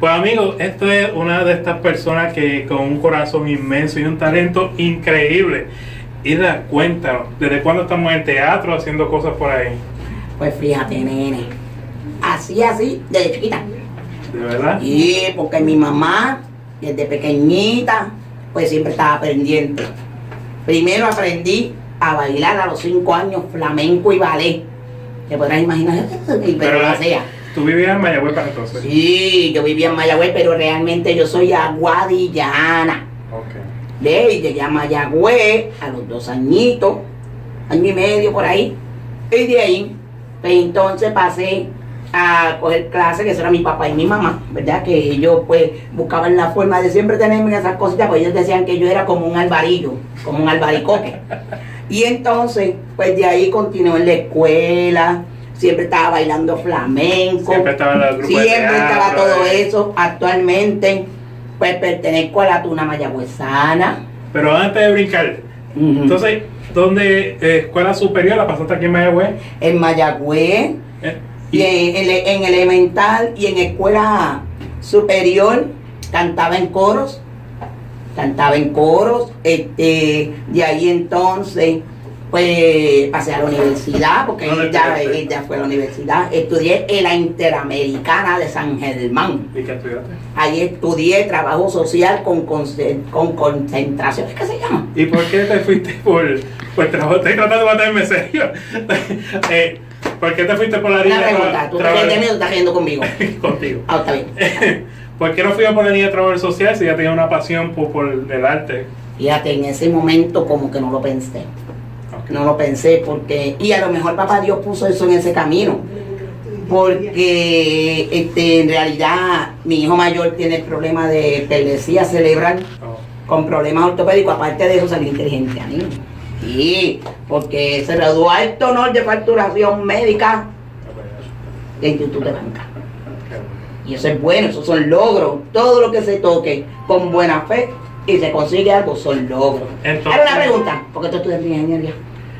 Pues amigos, esto es una de estas personas que con un corazón inmenso y un talento increíble. Ida, cuéntanos, ¿desde cuándo estamos en teatro haciendo cosas por ahí? Pues fíjate, nene. Así, así, desde chiquita. ¿De verdad? Y porque mi mamá, desde pequeñita, pues siempre estaba pendiente. Primero aprendí a bailar a los cinco años flamenco y ballet. Te podrás imaginar, pero la- sea. ¿Tú vivías en Mayagüez para entonces? Sí, yo vivía en Mayagüez, pero realmente yo soy aguadillana. Ok. De ahí llegué a Mayagüez a los dos añitos, año y medio por ahí. Y de ahí, pues entonces pasé a coger clases, que eso era mi papá y mi mamá, ¿verdad? Que ellos pues buscaban la forma de siempre tenerme en esas cositas, pues ellos decían que yo era como un alvarillo, como un albaricoque. Y entonces, pues de ahí continué en la escuela, siempre estaba bailando flamenco. Siempre estaba en el grupo de Siempre estaba todo eh. eso. Actualmente, pues pertenezco a la Tuna Mayagüezana. Pero antes de brincar, entonces, ¿dónde eh, escuela superior la pasaste aquí en Mayagüez? en Mayagüez, Eh, y en, en- en elemental y en escuela superior cantaba en coros. Cantaba en coros. Este, de ahí entonces, pues pasé a la universidad, porque ¿Dónde ya, estudiaste? ya fue a la universidad. Estudié en la Interamericana de San Germán. ¿Y qué estudiaste? Ahí estudié trabajo social con, con concentración, ¿es que se llama? ¿Y por qué te fuiste por, por trabajo? Estoy tratando de mantenerme serio. Eh, ¿Por qué te fuiste por la Una línea de pregunta, ¿tú te estás riendo conmigo? contigo? Ah, está bien. ¿Por qué no fui por la línea de trabajo social si ya tenía una pasión por, por el arte? Fíjate, en ese momento como que no lo pensé. No lo pensé porque, y a lo mejor papá Dios puso eso en ese camino. Porque este, en realidad mi hijo mayor tiene el problema de epilepsia cerebral Oh. con problemas ortopédicos, aparte de eso salió inteligente a mí. Sí, porque se graduó a alto honor de facturación médica de Instituto de Banca. Y eso es bueno, esos son logros. Todo lo que se toque con buena fe y se consigue algo son logros. Entonces- Ahora una pregunta, ¿por qué tú estudias ingeniería?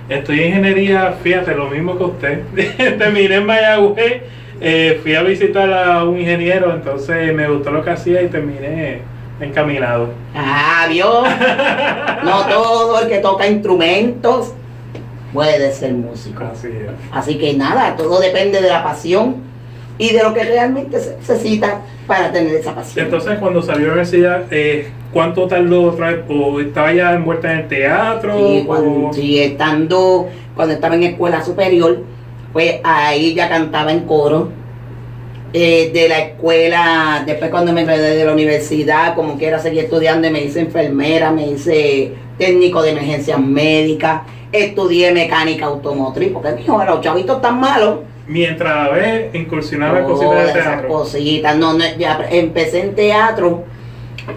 Estudié ingeniería, fíjate, lo mismo que usted. Terminé en Mayagüez, eh, fui a visitar a un ingeniero, entonces me gustó lo que hacía y terminé encaminado. Ah, ¿vio? No todo el que toca instrumentos puede ser músico. Así es. Así que nada, todo depende de la pasión y de lo que realmente se necesita para tener esa pasión. Entonces, cuando salió de la universidad, eh, ¿cuánto tardó otra vez? ¿O estaba ya envuelta en el teatro? Sí, o- cuando, sí, estando, cuando estaba en escuela superior, pues ahí ya cantaba en coro. Eh, de la escuela, después cuando me gradué de la universidad, como quiera seguir estudiando, me hice enfermera, me hice técnico de emergencias médicas, estudié mecánica automotriz, porque mi hijo, los chavitos tan malos, Mientras a ver, incursionaba en Todas cositas de teatro. cositas. No, no, ya empecé en teatro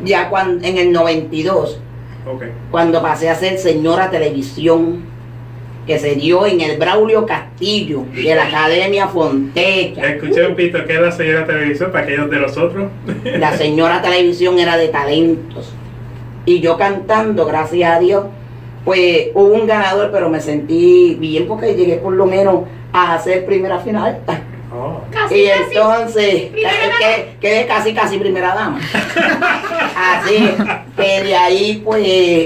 ya cuando, en el 92, Ok. cuando pasé a ser señora televisión, que se dio en el Braulio Castillo, de la Academia Fontecha. Escuché un pito que era señora televisión para aquellos de los otros. La señora televisión era de talentos. Y yo cantando, gracias a Dios, pues hubo un ganador, pero me sentí bien porque llegué por lo menos a hacer primera final. Oh. Casi, y casi. entonces que- quedé casi casi primera dama. Así que de ahí pues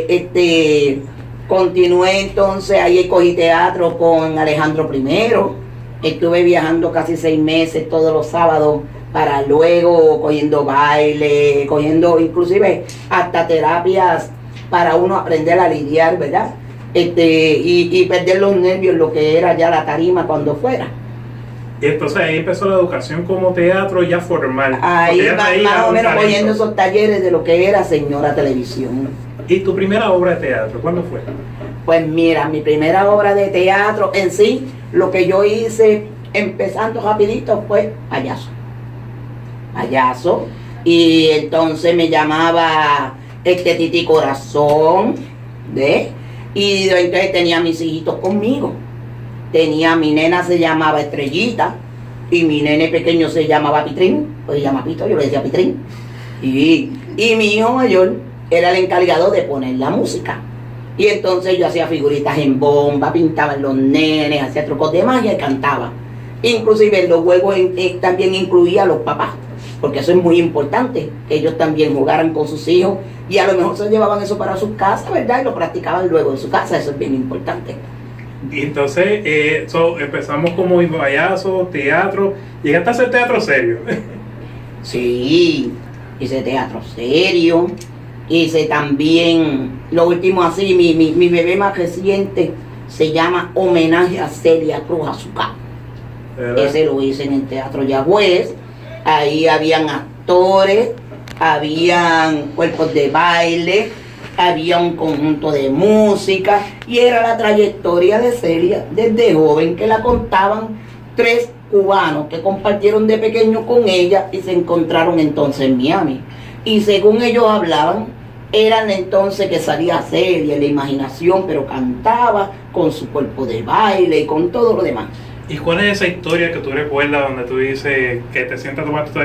este continué entonces ahí cogí teatro con Alejandro I. Estuve viajando casi seis meses todos los sábados para luego cogiendo baile, cogiendo inclusive hasta terapias para uno aprender a lidiar, ¿verdad? Este, y, y perder los nervios, lo que era ya la tarima cuando fuera. Y entonces ahí empezó la educación como teatro ya formal. Ahí va- más o menos talento. cogiendo esos talleres de lo que era señora televisión. ¿Y tu primera obra de teatro? ¿Cuándo fue? Pues mira, mi primera obra de teatro en sí, lo que yo hice empezando rapidito fue payaso. Payaso. Y entonces me llamaba este Titi Corazón, ¿ves? Y entonces tenía mis hijitos conmigo. Tenía, mi nena se llamaba Estrellita y mi nene pequeño se llamaba Pitrín, pues se llama Pito, yo le decía Pitrín. Y, y mi hijo mayor era el encargado de poner la música. Y entonces yo hacía figuritas en bomba, pintaba en los nenes, hacía trucos de magia y cantaba. Inclusive en los juegos en- también incluía a los papás. porque eso es muy importante, que ellos también jugaran con sus hijos y a lo mejor se llevaban eso para sus casas, ¿verdad? Y lo practicaban luego en su casa, eso es bien importante. Y entonces eh, so, empezamos como payaso, teatro, llegaste a hacer teatro serio. Sí, hice teatro serio, hice también, lo último así, mi, mi, mi bebé más reciente se llama Homenaje a Celia Cruz Azúcar. Ese lo hice en el Teatro Yagüez. Ahí habían actores, habían cuerpos de baile, había un conjunto de música y era la trayectoria de Celia desde joven que la contaban tres cubanos que compartieron de pequeño con ella y se encontraron entonces en Miami. Y según ellos hablaban, eran entonces que salía Celia la imaginación, pero cantaba con su cuerpo de baile y con todo lo demás. ¿Y cuál es esa historia que tú recuerdas donde tú dices que te sientas a tomar tu,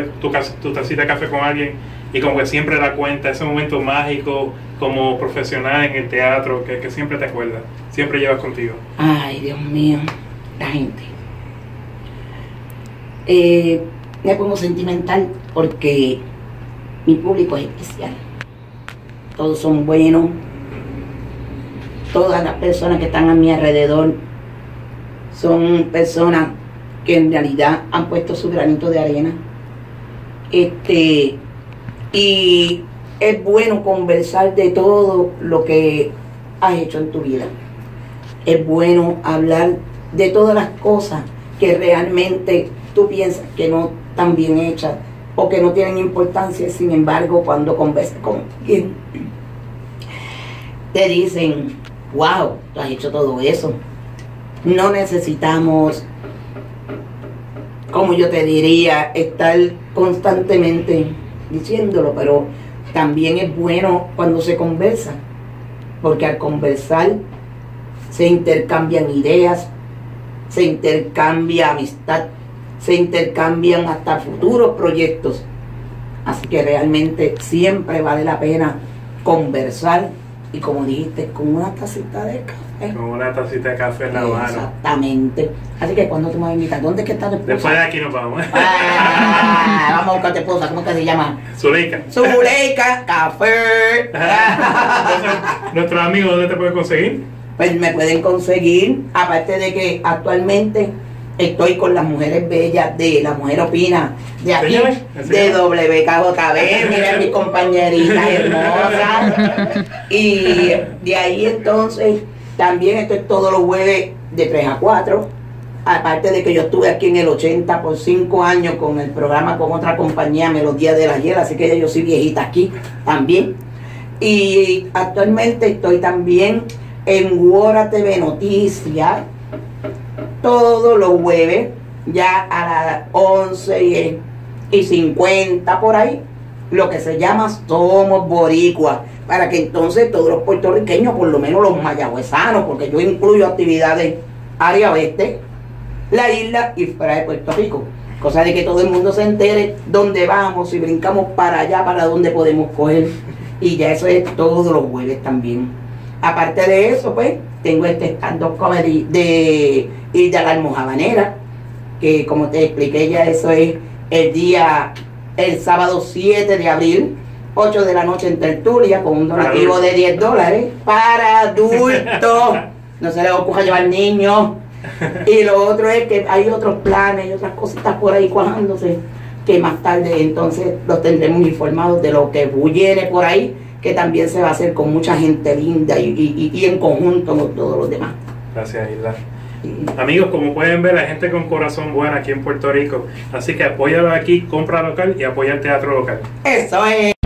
tu, tacita de café con alguien y como que siempre da cuenta, ese momento mágico como profesional en el teatro que, que siempre te acuerdas, siempre llevas contigo? Ay, Dios mío, la gente. Eh, me pongo sentimental porque mi público es especial. Todos son buenos. Todas las personas que están a mi alrededor son personas que en realidad han puesto su granito de arena. Este, y es bueno conversar de todo lo que has hecho en tu vida es bueno hablar de todas las cosas que realmente tú piensas que no están bien hechas o que no tienen importancia, sin embargo, cuando conversas con alguien, te dicen, wow, tú has hecho todo eso. No necesitamos, como yo te diría, estar constantemente diciéndolo, pero también es bueno cuando se conversa, porque al conversar se intercambian ideas, se intercambia amistad, se intercambian hasta futuros proyectos. Así que realmente siempre vale la pena conversar y como dijiste, con una tacita de café. Con una tacita de café en la mano. Exactamente. Así que cuando tú me vas a invitar, ¿dónde es que está tu esposa? Después de aquí nos vamos. Ah, vamos a buscar tu esposa, ¿cómo que se llama? Zuleika. Zuleika Café. Entonces, nuestros amigos, ¿dónde te pueden conseguir? pues me pueden conseguir, aparte de que actualmente estoy con las mujeres bellas de La Mujer Opina, de aquí, de. WKJB, miren mis compañeritas hermosas. Y de ahí entonces también estoy todos los jueves de 3 a 4. Aparte de que yo estuve aquí en el 80 por 5 años con el programa con otra compañía, Melodía de la Hiela, así que ya yo soy viejita aquí también. Y actualmente estoy también en Wora TV Noticias todos los jueves, ya a las 11 y, y 50 por ahí, lo que se llama Somos Boricua, para que entonces todos los puertorriqueños, por lo menos los mayagüezanos, porque yo incluyo actividades área oeste, la isla y fuera de Puerto Rico. Cosa de que todo el mundo se entere dónde vamos, si brincamos para allá, para dónde podemos coger. Y ya eso es todos los jueves también. Aparte de eso, pues, tengo este stand-up comedy de Hilda la Almojabanera, que como te expliqué ya, eso es el día, el sábado 7 de abril, 8 de la noche en tertulia, con un donativo de 10 dólares para adultos. No se les ocurra llevar niños. Y lo otro es que hay otros planes y otras cositas por ahí cuajándose, que más tarde entonces los tendremos informados de lo que viene por ahí, que también se va a hacer con mucha gente linda y, y- y en conjunto con todos los demás. Gracias, Isla. Amigos, como pueden ver, hay gente con corazón bueno aquí en Puerto Rico. Así que apóyalo aquí, compra local y apoya el teatro local. Eso es.